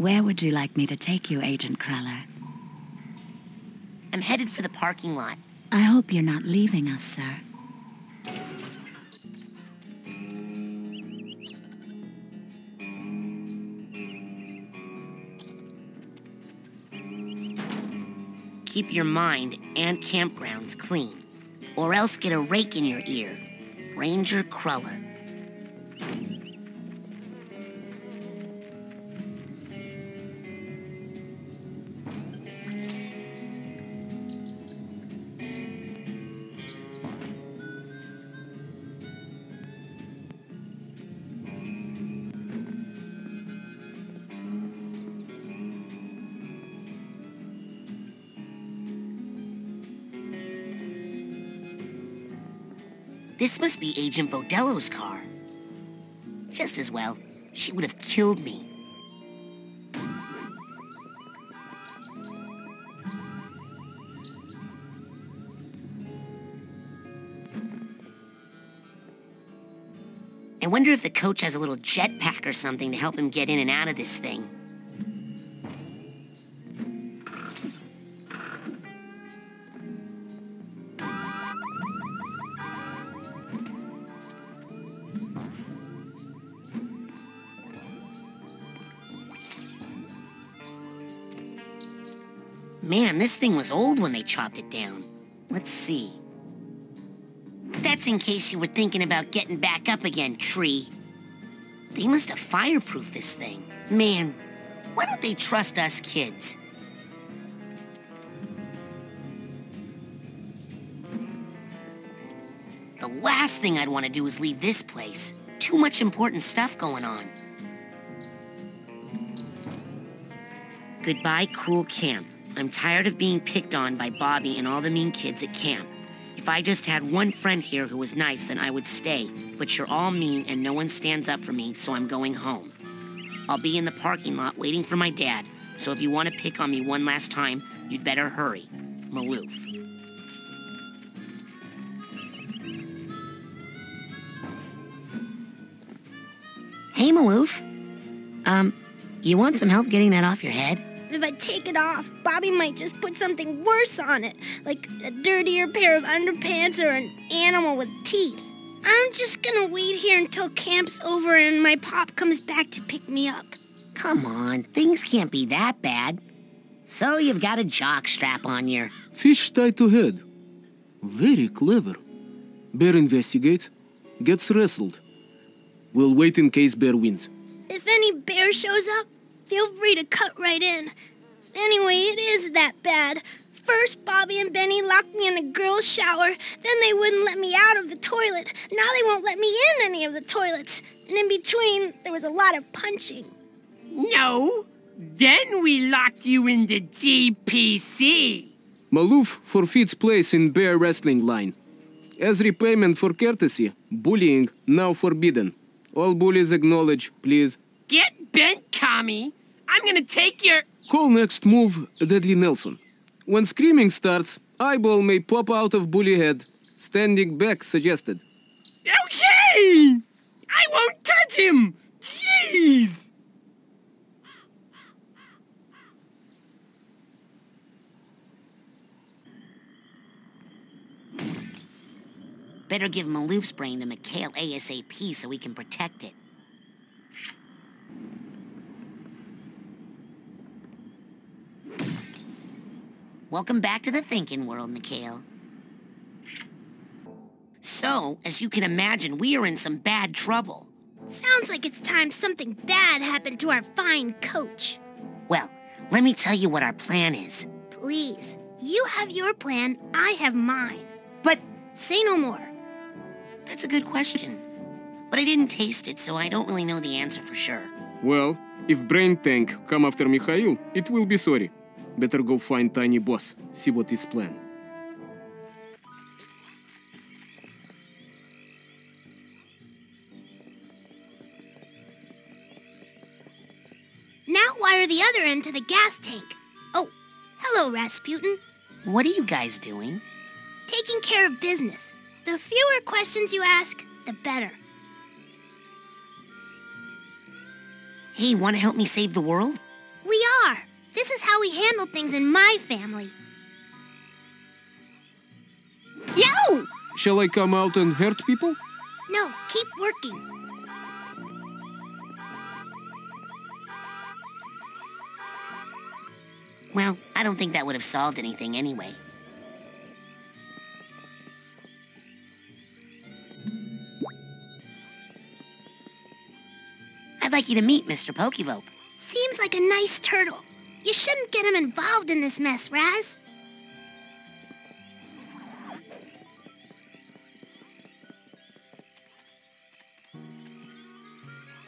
Where would you like me to take you, Agent Cruller? I'm headed for the parking lot. I hope you're not leaving us, sir. Keep your mind and campgrounds clean, or else get a rake in your ear. Ranger Cruller. This must be Agent Vodello's car. Just as well, she would have killed me. I wonder if the coach has a little jetpack or something to help him get in and out of this thing. Man, this thing was old when they chopped it down. Let's see. That's in case you were thinking about getting back up again, tree. They must have fireproofed this thing. Man, why don't they trust us kids? The last thing I'd want to do is leave this place. Too much important stuff going on. Goodbye, cruel camp. I'm tired of being picked on by Bobby and all the mean kids at camp. If I just had one friend here who was nice, then I would stay. But you're all mean and no one stands up for me, so I'm going home. I'll be in the parking lot waiting for my dad, so if you want to pick on me one last time, you'd better hurry. Maloof. Hey, Maloof. Um, you want some help getting that off your head? If I take it off, Bobby might just put something worse on it, like a dirtier pair of underpants or an animal with teeth. I'm just gonna wait here until camp's over and my pop comes back to pick me up. Come on, things can't be that bad. So you've got a jock strap on your. Fish tied to head. Very clever. Bear investigates, gets wrestled. We'll wait in case Bear wins. If any bear shows up, feel free to cut right in. Anyway, it is that bad. First, Bobby and Benny locked me in the girls' shower. Then they wouldn't let me out of the toilet. Now they won't let me in any of the toilets. And in between, there was a lot of punching. No. Then we locked you in the DPC. Maloof forfeits place in bear wrestling line. As repayment for courtesy, bullying now forbidden. All bullies acknowledge, please. Get bent, Kami. I'm gonna take your. Call next move Deadly Nelson. When screaming starts, eyeball may pop out of bully head. Standing back suggested. Okay! I won't touch him! Jeez! Better give Maloof's brain to Mikhail ASAP so we can protect it. Welcome back to the thinking world, Mikhail. So, as you can imagine, we are in some bad trouble. Sounds like it's time something bad happened to our fine coach. Well, let me tell you what our plan is. Please, you have your plan, I have mine. But Say no more. that's a good question. But I didn't taste it, so I don't really know the answer for sure. Well, if Brain Tank come after Mikhail, it will be sorry. Better go find Tiny Boss, see what is plan. Now wire the other end to the gas tank. Oh, hello, Rasputin. What are you guys doing? Taking care of business. The fewer questions you ask, the better. Hey, want to help me save the world? This is how we handle things in my family. Yo! Shall I come out and hurt people? No, keep working. Well, I don't think that would have solved anything anyway. I'd like you to meet Mr. Pokeylope. Seems like a nice turtle. You shouldn't get him involved in this mess, Raz.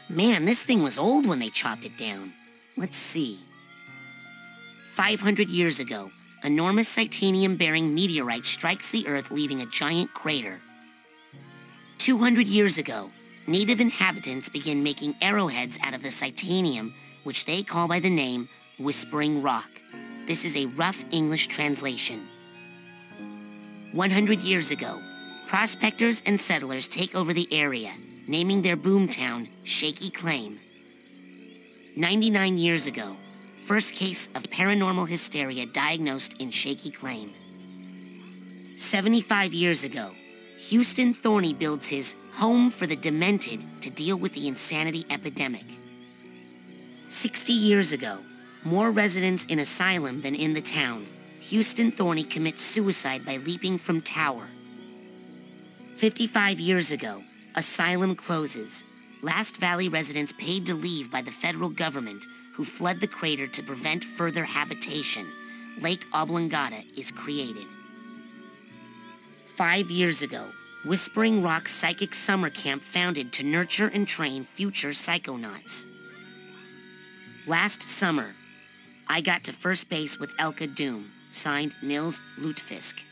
Man, this thing was old when they chopped it down. Let's see. 500 years ago, enormous titanium-bearing meteorite strikes the Earth, leaving a giant crater. 200 years ago, native inhabitants begin making arrowheads out of the titanium, which they call by the name Whispering Rock. This is a rough English translation. 100 years ago, prospectors and settlers take over the area, naming their boomtown Shaky Claim. 99 years ago, first case of paranormal hysteria diagnosed in Shaky Claim. 75 years ago, Houston Thorny builds his Home for the Demented to deal with the insanity epidemic. 60 years ago, more residents in asylum than in the town, Houston Thorny commits suicide by leaping from tower. 55 years ago, asylum closes. Last Valley residents paid to leave by the federal government who fled the crater to prevent further habitation. Lake Oblongata is created. Five years ago, Whispering Rock Psychic Summer Camp founded to nurture and train future psychonauts. Last summer, I got to first base with Elka Doom, signed Nils Lutefisk.